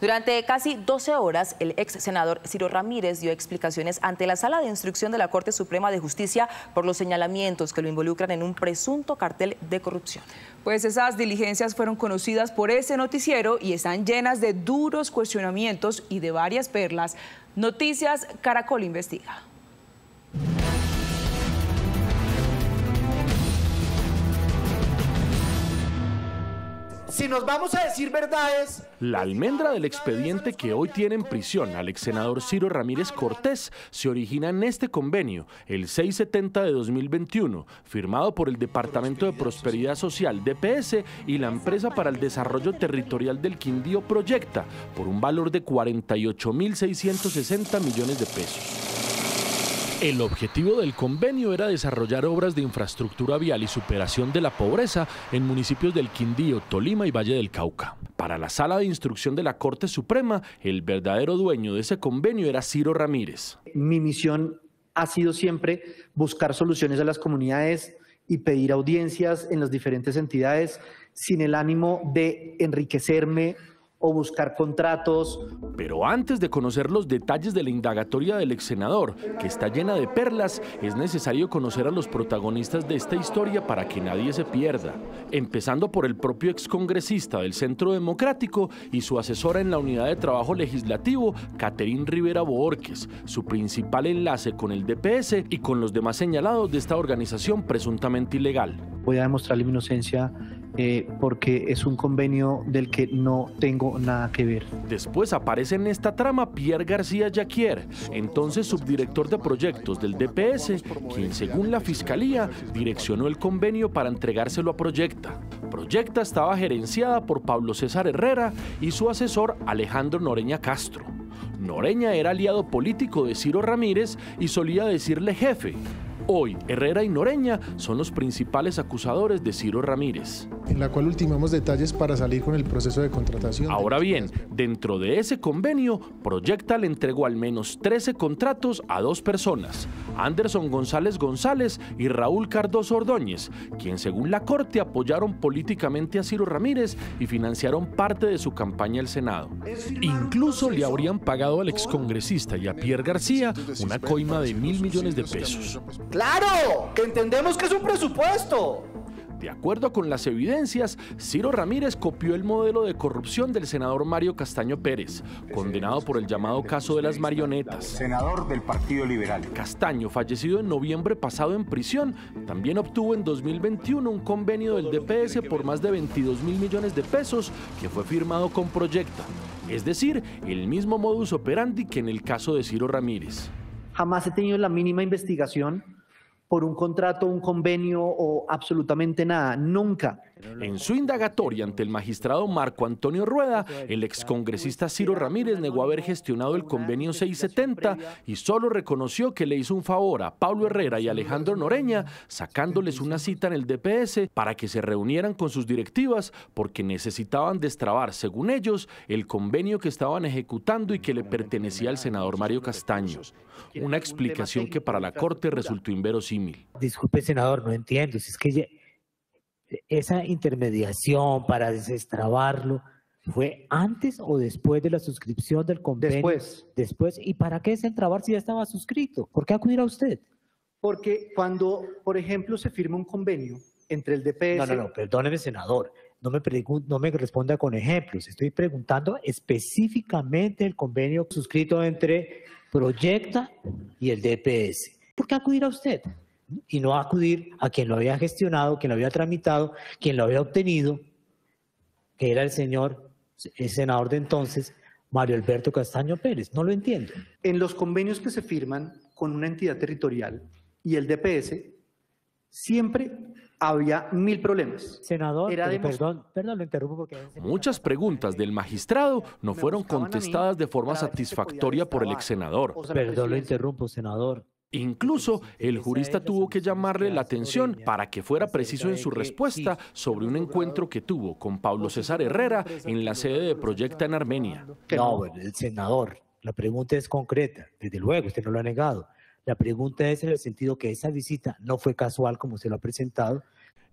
Durante casi 12 horas, el ex senador Ciro Ramírez dio explicaciones ante la Sala de Instrucción de la Corte Suprema de Justicia por los señalamientos que lo involucran en un presunto cartel de corrupción. Pues esas diligencias fueron conocidas por ese noticiero y están llenas de duros cuestionamientos y de varias perlas. Noticias Caracol investiga. Si nos vamos a decir verdades... La almendra del expediente que hoy tiene en prisión al ex senador Ciro Ramírez Cortés se origina en este convenio, el 670 de 2021, firmado por el Departamento de Prosperidad Social, DPS, y la Empresa para el Desarrollo Territorial del Quindío Proyecta, por un valor de 48.660 millones de pesos. El objetivo del convenio era desarrollar obras de infraestructura vial y superación de la pobreza en municipios del Quindío, Tolima y Valle del Cauca. Para la sala de instrucción de la Corte Suprema, el verdadero dueño de ese convenio era Ciro Ramírez. Mi misión ha sido siempre buscar soluciones a las comunidades y pedir audiencias en las diferentes entidades sin el ánimo de enriquecerme o buscar contratos. Pero antes de conocer los detalles de la indagatoria del ex senador, que está llena de perlas, es necesario conocer a los protagonistas de esta historia para que nadie se pierda. Empezando por el propio excongresista del Centro Democrático y su asesora en la Unidad de Trabajo Legislativo, Caterín Rivera Boorques, su principal enlace con el DPS y con los demás señalados de esta organización presuntamente ilegal. Voy a demostrarle mi inocencia eh, porque es un convenio del que no tengo nada que ver. Después aparece en esta trama Pierre García Jaquier, entonces subdirector de proyectos del DPS, quien según la Fiscalía direccionó el convenio para entregárselo a Proyecta. Proyecta estaba gerenciada por Pablo César Herrera y su asesor Alejandro Noreña Castro. Noreña era aliado político de Ciro Ramírez y solía decirle jefe, Hoy, Herrera y Noreña son los principales acusadores de Ciro Ramírez. En la cual ultimamos detalles para salir con el proceso de contratación. Ahora bien, dentro de ese convenio, Proyecta le entregó al menos 13 contratos a dos personas, Anderson González González y Raúl Cardoso Ordóñez, quien según la Corte apoyaron políticamente a Ciro Ramírez y financiaron parte de su campaña al Senado. Incluso le habrían pagado al excongresista y a Pierre García una coima de mil millones de pesos. Claro, que entendemos que es un presupuesto. De acuerdo con las evidencias, Ciro Ramírez copió el modelo de corrupción del senador Mario Castaño Pérez, condenado por el llamado caso de las marionetas. Senador del Partido Liberal. Castaño, fallecido en noviembre pasado en prisión, también obtuvo en 2021 un convenio del DPS por más de 22 mil millones de pesos que fue firmado con Proyecta. Es decir, el mismo modus operandi que en el caso de Ciro Ramírez. Jamás he tenido la mínima investigación por un contrato, un convenio o absolutamente nada, nunca. En su indagatoria ante el magistrado Marco Antonio Rueda, el excongresista Ciro Ramírez negó haber gestionado el convenio 670 y solo reconoció que le hizo un favor a Pablo Herrera y Alejandro Noreña, sacándoles una cita en el DPS para que se reunieran con sus directivas porque necesitaban destrabar, según ellos, el convenio que estaban ejecutando y que le pertenecía al senador Mario Castaño. Una explicación que para la Corte resultó inverosímil. Disculpe, senador, no entiendo. Si es que esa intermediación para desestrabarlo, ¿fue antes o después de la suscripción del convenio? Después. Después. ¿Y para qué desentrabar si ya estaba suscrito? ¿Por qué acudir a usted? Porque cuando, por ejemplo, se firma un convenio entre el DPS... No, no, no, perdóneme, senador. No me, no me responda con ejemplos. Estoy preguntando específicamente el convenio suscrito entre Proyecta y el DPS. ¿Por qué acudir a usted? Y no acudir a quien lo había gestionado, quien lo había tramitado, quien lo había obtenido, que era el señor, el senador de entonces, Mario Alberto Castaño Pérez. No lo entiendo. En los convenios que se firman con una entidad territorial y el DPS, siempre había mil problemas. Senador, perdón, perdón, lo interrumpo porque... Muchas preguntas del magistrado no fueron contestadas de forma satisfactoria por el ex senador. Perdón, lo interrumpo, senador. Incluso el jurista tuvo que llamarle la atención para que fuera preciso en su respuesta sobre un encuentro que tuvo con Pablo César Herrera en la sede de Proyecta en Armenia. No, el senador, la pregunta es concreta, desde luego, usted no lo ha negado. La pregunta es en el sentido que esa visita no fue casual como se lo ha presentado.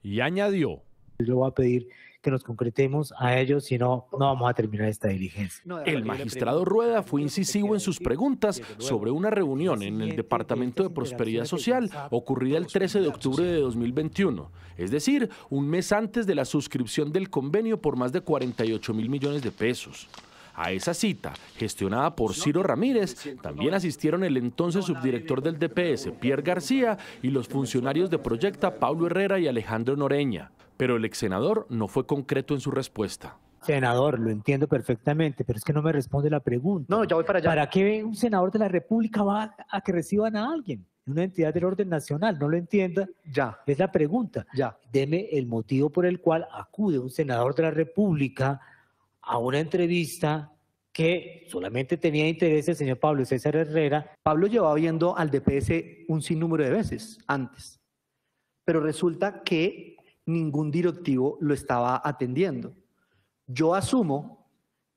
Y añadió. Yo le voy a pedir que nos concretemos a ello, si no, no vamos a terminar esta diligencia. El magistrado Rueda fue incisivo en sus preguntas sobre una reunión en el Departamento de Prosperidad Social ocurrida el 13 de octubre de 2021, es decir, un mes antes de la suscripción del convenio por más de 48 mil millones de pesos. A esa cita, gestionada por Ciro Ramírez, también asistieron el entonces subdirector del DPS, Pierre García, y los funcionarios de Proyecta, Pablo Herrera y Alejandro Noreña. Pero el ex senador no fue concreto en su respuesta. Senador, lo entiendo perfectamente, pero es que no me responde la pregunta. No, ya voy para allá. ¿Para qué un senador de la República va a que reciban a alguien? Una entidad del orden nacional, no lo entienda. Ya. Es la pregunta. Ya. Deme el motivo por el cual acude un senador de la República a una entrevista que solamente tenía interés el señor Pablo César Herrera. Pablo llevaba viendo al DPS un sinnúmero de veces antes, pero resulta que ningún directivo lo estaba atendiendo. Yo asumo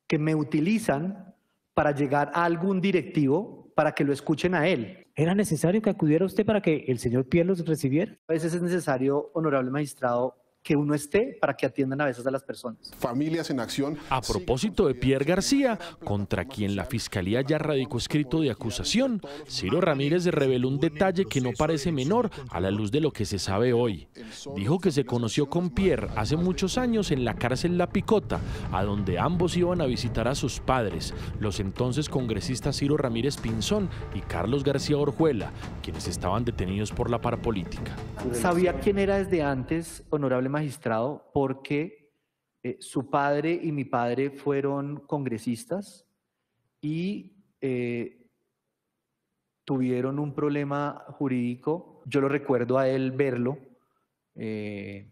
que me utilizan para llegar a algún directivo para que lo escuchen a él. ¿Era necesario que acudiera usted para que el señor Pierre los recibiera? A veces es necesario, honorable magistrado, que uno esté para que atiendan a veces a las personas. Familias en acción. A propósito de Pierre García, contra quien la Fiscalía ya radicó escrito de acusación, Ciro Ramírez reveló un detalle que no parece menor a la luz de lo que se sabe hoy. Dijo que se conoció con Pierre hace muchos años en la cárcel La Picota, a donde ambos iban a visitar a sus padres, los entonces congresistas Ciro Ramírez Pinzón y Carlos García Orjuela, quienes estaban detenidos por la parapolítica. Sabía quién era desde antes, honorable magistrado porque eh, su padre y mi padre fueron congresistas y eh, tuvieron un problema jurídico. Yo lo recuerdo a él verlo, eh,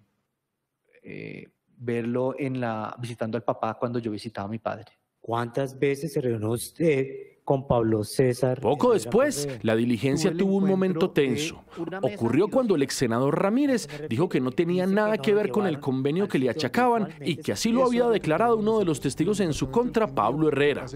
verlo en la, visitando al papá cuando yo visitaba a mi padre. ¿Cuántas veces se reunió usted con Pablo César. Poco después, la diligencia tuvo un momento tenso. Ocurrió cuando el ex senador Ramírez dijo que no tenía nada que ver con el convenio que le achacaban y que así lo había declarado uno de los testigos en su contra, Pablo Herrera.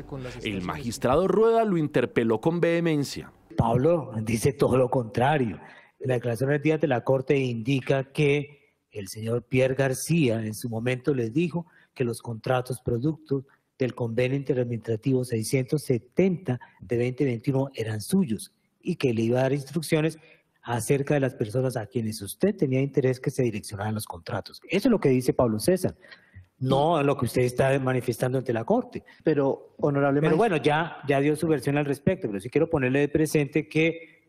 El magistrado Rueda lo interpeló con vehemencia. Pablo dice todo lo contrario. La declaración del día de la Corte indica que el señor Pierre García en su momento les dijo que los contratos productos del convenio interadministrativo 670 de 2021 eran suyos y que le iba a dar instrucciones acerca de las personas a quienes usted tenía interés que se direccionaran los contratos. Eso es lo que dice Pablo César, no lo que usted está manifestando ante la Corte. Pero, honorable Pero bueno, ya, ya dio su versión al respecto, pero sí quiero ponerle de presente que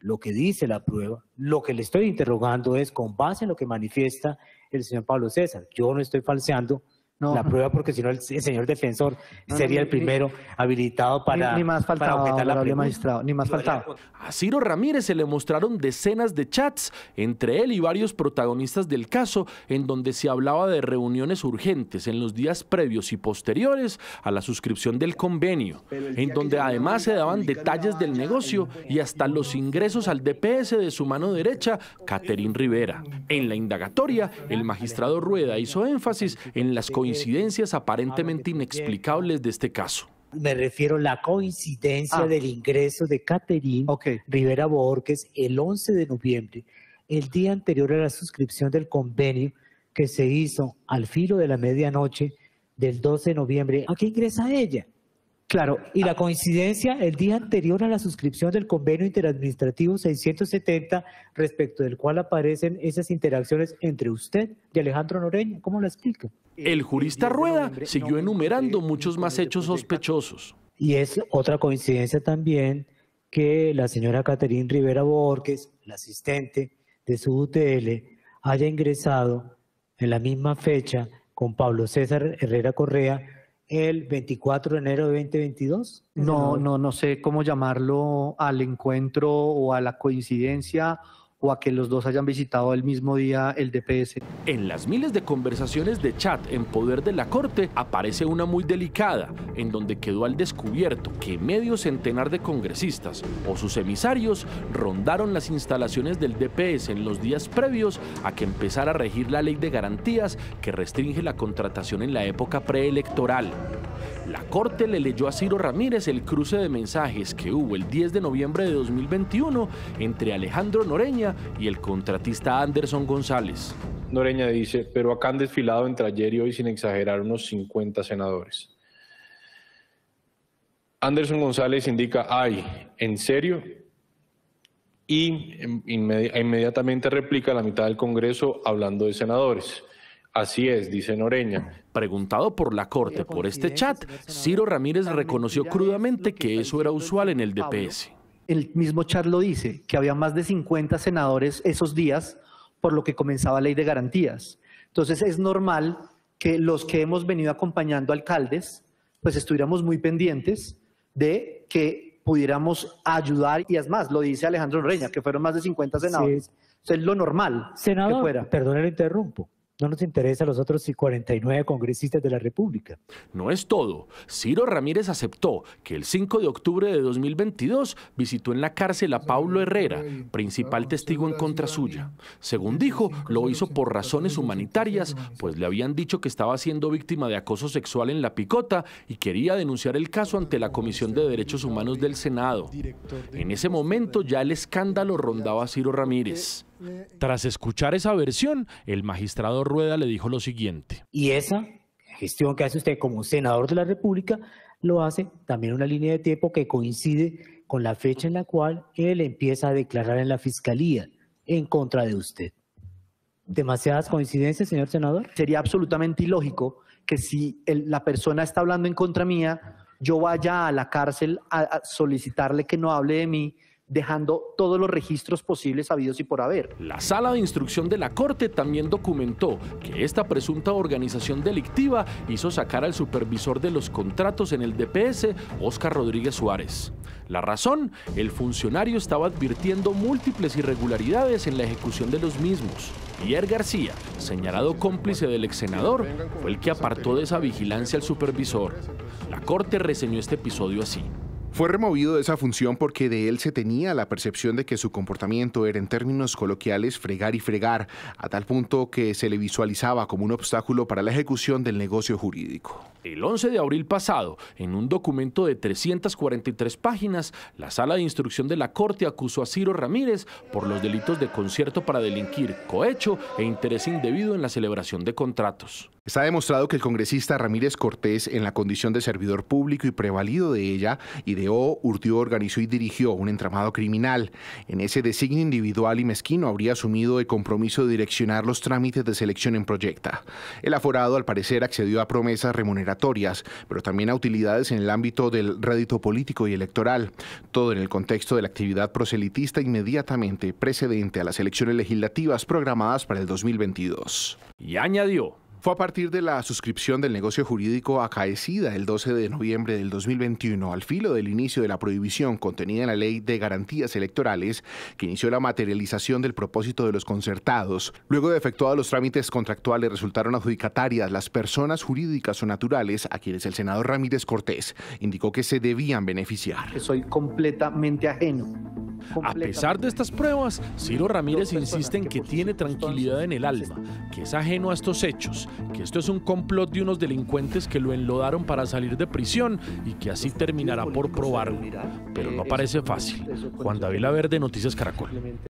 lo que dice la prueba, lo que le estoy interrogando es con base en lo que manifiesta el señor Pablo César. Yo no estoy falseando la prueba porque si no el, señor defensor sería el primero habilitado para ni, más faltaba, para la magistrado, ni más faltaba. A Ciro Ramírez se le mostraron decenas de chats entre él y varios protagonistas del caso en donde se hablaba de reuniones urgentes en los días previos y posteriores a la suscripción del convenio, en donde además se daban detalles del negocio y hasta los ingresos al DPS de su mano derecha, Caterín Rivera. En la indagatoria, el magistrado Rueda hizo énfasis en las coincidencias aparentemente inexplicables de este caso. Me refiero a la coincidencia del ingreso de Caterín Rivera Borges el 11 de noviembre, el día anterior a la suscripción del convenio que se hizo al filo de la medianoche del 12 de noviembre. ¿A qué ingresa ella? Claro, y la coincidencia el día anterior a la suscripción del convenio interadministrativo 670, respecto del cual aparecen esas interacciones entre usted y Alejandro Noreña. ¿Cómo lo explica? El jurista Rueda siguió enumerando muchos más hechos sospechosos. Y es otra coincidencia también que la señora Caterín Rivera Borges, la asistente de su UTL, haya ingresado en la misma fecha con Pablo César Herrera Correa el 24 de enero de 2022? No, no, no sé cómo llamarlo al encuentro o a la coincidencia o a que los dos hayan visitado el mismo día el DPS. En las miles de conversaciones de chat en poder de la Corte aparece una muy delicada, en donde quedó al descubierto que medio centenar de congresistas o sus emisarios rondaron las instalaciones del DPS en los días previos a que empezara a regir la ley de garantías que restringe la contratación en la época preelectoral. La Corte le leyó a Ciro Ramírez el cruce de mensajes que hubo el 10 de noviembre de 2021 entre Alejandro Noreña y el contratista Anderson González. Noreña dice, pero acá han desfilado entre ayer y hoy sin exagerar unos 50 senadores. Anderson González indica, ay, ¿en serio? Y inmediatamente replica la mitad del Congreso hablando de senadores. Así es, dice Noreña. Preguntado por la Corte por este chat, Ciro Ramírez reconoció crudamente que eso era usual en el DPS. El mismo chat lo dice, que había más de 50 senadores esos días por lo que comenzaba la ley de garantías. Entonces es normal que los que hemos venido acompañando alcaldes, pues estuviéramos muy pendientes de que pudiéramos ayudar, y es más, lo dice Alejandro Reña, que fueron más de 50 senadores. es lo normal. Senador, que perdón, le interrumpo no nos interesa a los otros 49 congresistas de la República. No es todo. Ciro Ramírez aceptó que el 5 de octubre de 2022 visitó en la cárcel a Paulo Herrera, principal testigo en contra suya. Según dijo, lo hizo por razones humanitarias, pues le habían dicho que estaba siendo víctima de acoso sexual en la picota y quería denunciar el caso ante la Comisión de Derechos Humanos del Senado. En ese momento ya el escándalo rondaba a Ciro Ramírez. Tras escuchar esa versión, el magistrado Rueda le dijo lo siguiente. Y esa gestión que hace usted como senador de la República lo hace también una línea de tiempo que coincide con la fecha en la cual él empieza a declarar en la fiscalía en contra de usted. ¿Demasiadas coincidencias, señor senador? Sería absolutamente ilógico que si la persona está hablando en contra mía, yo vaya a la cárcel a solicitarle que no hable de mí dejando todos los registros posibles habidos y por haber. La sala de instrucción de la Corte también documentó que esta presunta organización delictiva hizo sacar al supervisor de los contratos en el DPS, Óscar Rodríguez Suárez. La razón, el funcionario estaba advirtiendo múltiples irregularidades en la ejecución de los mismos. Pierre García, señalado cómplice del ex senador, fue el que apartó de esa vigilancia al supervisor. La Corte reseñó este episodio así. Fue removido de esa función porque de él se tenía la percepción de que su comportamiento era en términos coloquiales fregar y fregar, a tal punto que se le visualizaba como un obstáculo para la ejecución del negocio jurídico. El 11 de abril pasado, en un documento de 343 páginas, la sala de instrucción de la Corte acusó a Ciro Ramírez por los delitos de concierto para delinquir, cohecho e interés indebido en la celebración de contratos. Está demostrado que el congresista Ramírez Cortés, en la condición de servidor público y prevalido de ella, ideó, urtió, organizó y dirigió un entramado criminal. En ese designio individual y mezquino habría asumido el compromiso de direccionar los trámites de selección en Proyecta. El aforado, al parecer, accedió a promesas pero también a utilidades en el ámbito del rédito político y electoral. Todo en el contexto de la actividad proselitista inmediatamente precedente a las elecciones legislativas programadas para el 2022. Y añadió. Fue a partir de la suscripción del negocio jurídico acaecida el 12 de noviembre del 2021, al filo del inicio de la prohibición contenida en la Ley de Garantías Electorales, que inició la materialización del propósito de los concertados. Luego de efectuados los trámites contractuales, resultaron adjudicatarias las personas jurídicas o naturales a quienes el senador Ramírez Cortés indicó que se debían beneficiar. soy completamente ajeno. A pesar de estas pruebas, Ciro Ramírez insiste en que tiene tranquilidad en el alma, que es ajeno a estos hechos que esto es un complot de unos delincuentes que lo enlodaron para salir de prisión y que así terminará por probarlo. Pero no parece fácil. Juan David Verde, Noticias Caracol.